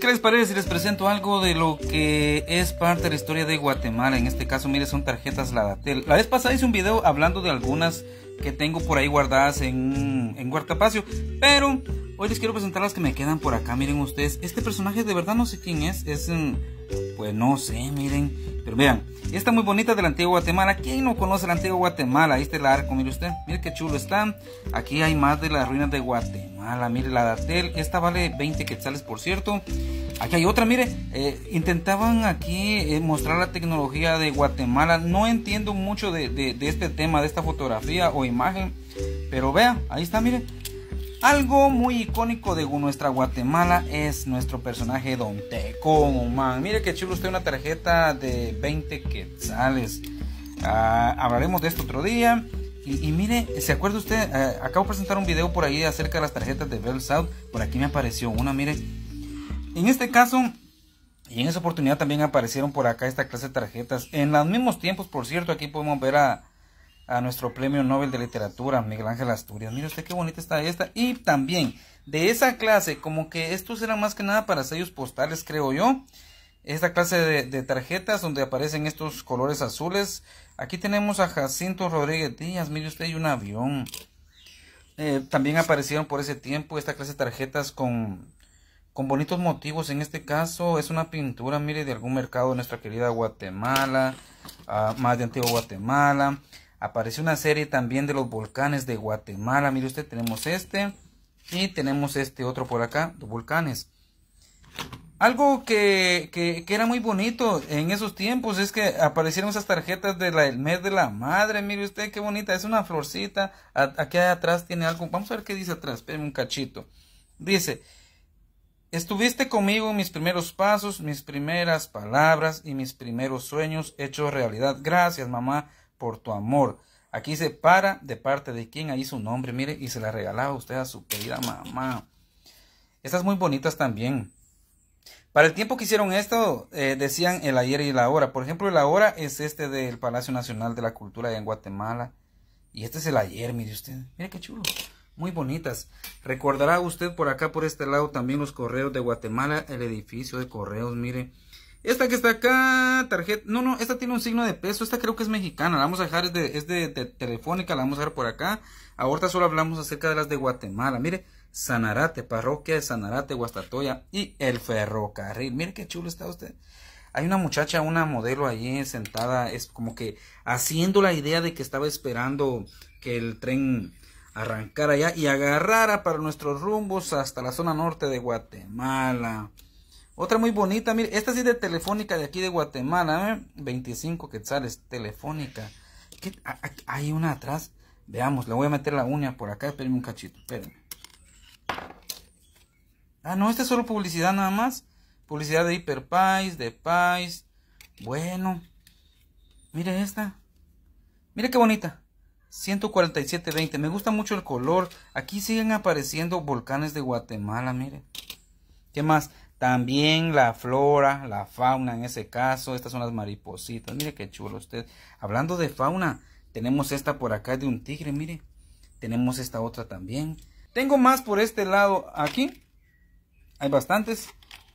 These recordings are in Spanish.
¿Qué les parece si les presento algo de lo que es parte de la historia de Guatemala? En este caso, mire, son tarjetas Ladatel. La vez pasada hice un video hablando de algunas que tengo por ahí guardadas en, en Huartapacio, pero hoy les quiero presentar las que me quedan por acá. Miren ustedes, este personaje de verdad no sé quién es, es un pues no sé, miren. Pero vean, esta muy bonita de la antigua Guatemala. ¿Quién no conoce la antigua Guatemala? Ahí está el arco, mire usted. Mire qué chulo está. Aquí hay más de las ruinas de Guatemala. Mire la Datel. Esta vale 20 quetzales, por cierto. Aquí hay otra, mire. Eh, intentaban aquí eh, mostrar la tecnología de Guatemala. No entiendo mucho de, de este tema, de esta fotografía o imagen. Pero vea, ahí está, mire. Algo muy icónico de nuestra Guatemala es nuestro personaje Don Teco, man. Mire que chulo usted una tarjeta de 20 quetzales. Ah, hablaremos de esto otro día. Y, mire, ¿se acuerda usted? Ah, acabo de presentar un video por ahí acerca de las tarjetas de Bell South. Por aquí me apareció una, mire. En este caso, y en esa oportunidad también aparecieron por acá esta clase de tarjetas. En los mismos tiempos, por cierto, aquí podemos ver a a nuestro premio Nobel de Literatura, Miguel Ángel Asturias. Mire usted qué bonita está esta. Y también de esa clase, como que estos eran más que nada para sellos postales, creo yo. Esta clase de, tarjetas donde aparecen estos colores azules. Aquí tenemos a Jacinto Rodríguez Díaz, mire usted, y un avión. Eh, también aparecieron por ese tiempo esta clase de tarjetas con, con bonitos motivos. En este caso es una pintura, mire, de algún mercado de nuestra querida Guatemala, ah, más de antiguo Guatemala. Apareció una serie también de los volcanes de Guatemala. Mire usted, tenemos este y tenemos este otro por acá, de volcanes. Algo que, que, era muy bonito en esos tiempos es que aparecieron esas tarjetas del mes de la madre. Mire usted qué bonita, es una florcita. Aquí atrás tiene algo. Vamos a ver qué dice atrás. Espérenme un cachito. Dice, estuviste conmigo en mis primeros pasos, mis primeras palabras y mis primeros sueños hechos realidad. Gracias, mamá por tu amor. Aquí se para de parte de quien ahí su nombre, mire, y se la regalaba usted a su querida mamá. Estas muy bonitas también. Para el tiempo que hicieron esto, eh, decían el ayer y la hora. Por ejemplo, el ahora es este del Palacio Nacional de la Cultura en Guatemala. Y este es el ayer, mire usted. Mire qué chulo. Muy bonitas. Recordará usted por acá, por este lado, también los correos de Guatemala, el edificio de correos, mire. Esta que está acá, tarjeta. No, no, esta tiene un signo de peso. Esta creo que es mexicana. La vamos a dejar, es de, es de, telefónica. La vamos a dejar por acá. Ahorita solo hablamos acerca de las de Guatemala. Mire, Sanarate, parroquia de Sanarate, Guastatoya y el ferrocarril. Mire qué chulo está usted. Hay una muchacha, una modelo allí sentada, es como que haciendo la idea de que estaba esperando que el tren arrancara ya y agarrara para nuestros rumbos hasta la zona norte de Guatemala. Otra muy bonita, mire, esta sí de Telefónica de aquí de Guatemala, ¿eh? 25 quetzales, Telefónica. ¿Qué? Hay una atrás. Veamos, le voy a meter la uña por acá, espérenme un cachito, espérenme. Ah, no, esta es solo publicidad nada más. Publicidad de Hiperpais, de Pais. Bueno. Mire esta. Mire qué bonita. 147.20. Me gusta mucho el color. Aquí siguen apareciendo volcanes de Guatemala, mire. ¿Qué más? También la flora, la fauna en ese caso. Estas son las maripositas. Mire qué chulo usted. Hablando de fauna, tenemos esta por acá de un tigre, mire. Tenemos esta otra también. Tengo más por este lado aquí. Hay bastantes.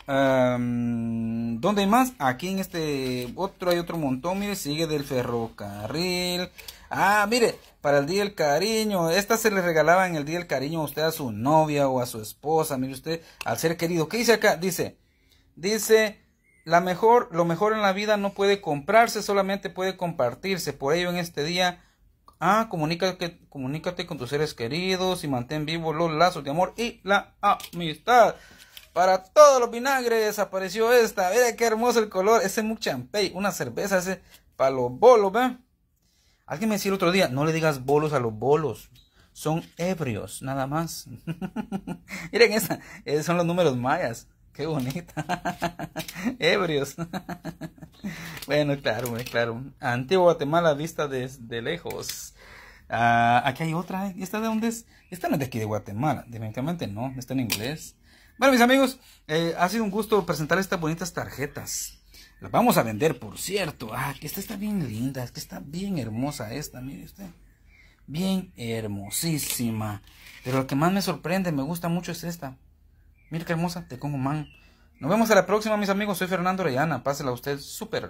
¿Dónde hay más? Aquí en este otro hay otro montón. Mire, sigue del ferrocarril. Ah, mire, para el día del cariño. Esta se le regalaba en el día del cariño a usted a su novia o a su esposa. Mire usted, al ser querido. ¿Qué dice acá? Dice, dice, la mejor, lo mejor en la vida no puede comprarse, solamente puede compartirse. Por ello en este día, ah, comunícate, comunícate con tus seres queridos y mantén vivos los lazos de amor y la amistad. Para todos los vinagres apareció esta. Mira qué hermoso el color. Ese muchampey, una cerveza, ese para los bolos, ¿ven? Alguien me decía el otro día, no le digas bolos a los bolos. Son ebrios, nada más. Miren esa, esos son los números mayas. Qué bonita. ebrios. bueno, claro, claro. Antigua Guatemala vista desde lejos. Ah, aquí hay otra. ¿Y esta de dónde es? Esta no es de aquí de Guatemala. Definitivamente no. Está en inglés. Bueno, mis amigos, eh, ha sido un gusto presentar estas bonitas tarjetas. Las vamos a vender, por cierto. Ah, que esta está bien linda, que está bien hermosa esta, mire usted. Bien hermosísima. Pero lo que más me sorprende, me gusta mucho es esta. Mira qué hermosa, te como man. Nos vemos a la próxima, mis amigos. Soy Fernando Orellana. Pásela a usted súper.